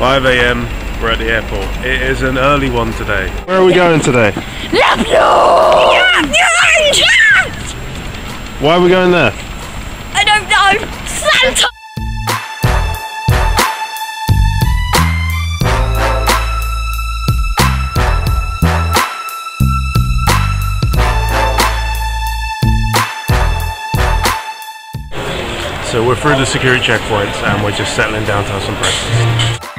5 a.m. We're at the airport. It is an early one today. Where are we going today? Why are we going there? I don't know. Santa. So we're through the security checkpoints and we're just settling down to have some breakfast.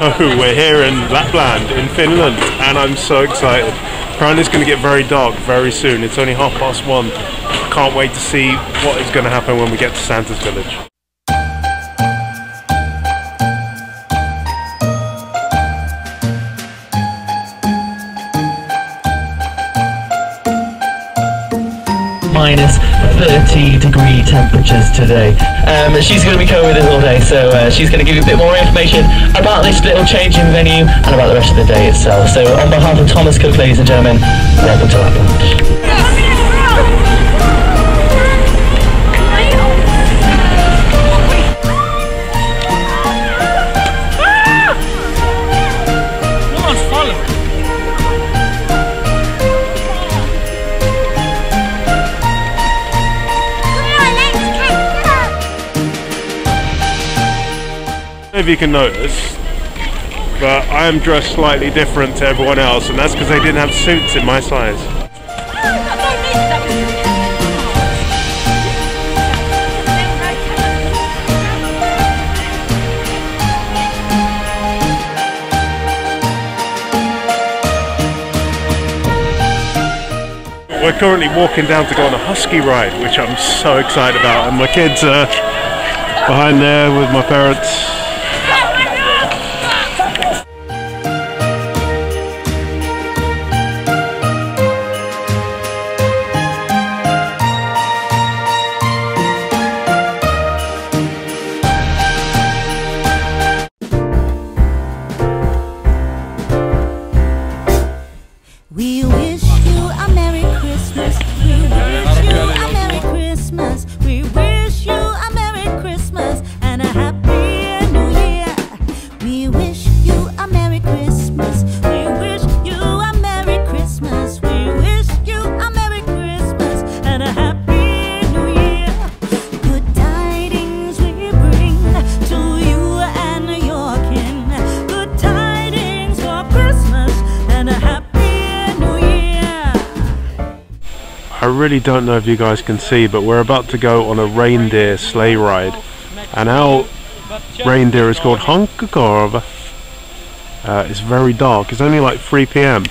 Oh, we're here in Lapland, in Finland, and I'm so excited. Apparently it's going to get very dark very soon. It's only half past one. Can't wait to see what is going to happen when we get to Santa's village. minus 30 degree temperatures today. Um, she's going to be coming with us all day, so uh, she's going to give you a bit more information about this little change in venue and about the rest of the day itself. So on behalf of Thomas Cook, ladies and gentlemen, welcome to Lapland. If you can notice, but I am dressed slightly different to everyone else, and that's because they didn't have suits in my size. We're currently walking down to go on a husky ride, which I'm so excited about, and my kids are behind there with my parents. Really don't know if you guys can see, but we're about to go on a reindeer sleigh ride. And our reindeer is called Hunkakorv. Uh, it's very dark. It's only like 3 p.m.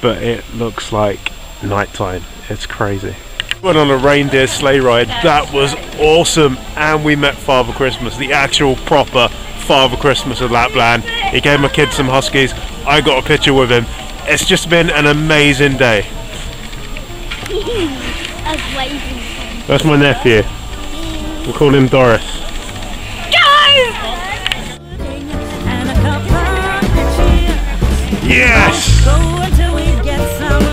But it looks like nighttime. It's crazy. Went on a reindeer sleigh ride. That was awesome. And we met Father Christmas, the actual proper Father Christmas of Lapland. He gave my kids some huskies. I got a picture with him. It's just been an amazing day. That's my nephew. We'll call him Doris. Yes! Go get some.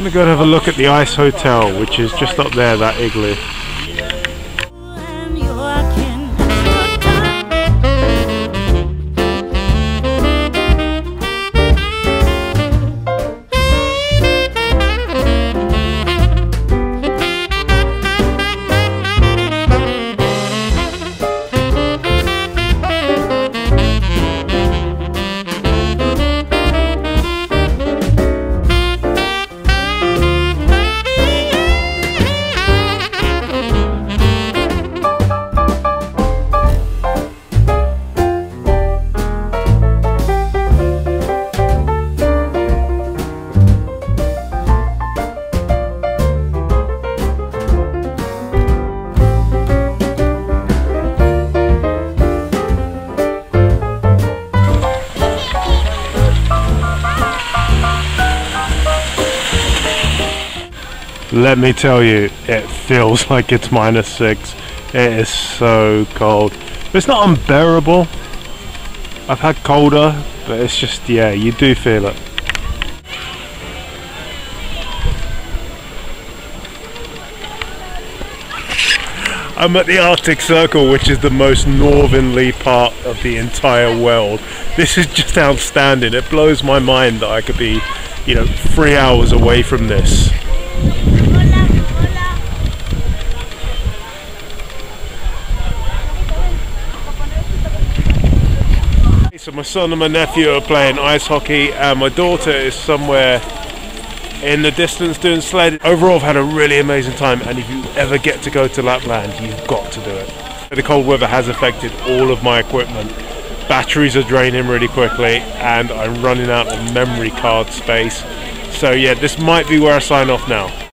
Gonna go and have a look at the Ice Hotel, which is just up there, that igloo. Let me tell you, it feels like it's minus six. It is so cold. It's not unbearable. I've had colder, but it's just, yeah, you do feel it. I'm at the Arctic Circle, which is the most northerly part of the entire world. This is just outstanding. It blows my mind that I could be, you know, three hours away from this. My son and my nephew are playing ice hockey, and my daughter is somewhere in the distance doing sled. Overall, I've had a really amazing time, and if you ever get to go to Lapland, you've got to do it. The cold weather has affected all of my equipment. Batteries are draining really quickly, and I'm running out of memory card space. So yeah, this might be where I sign off now.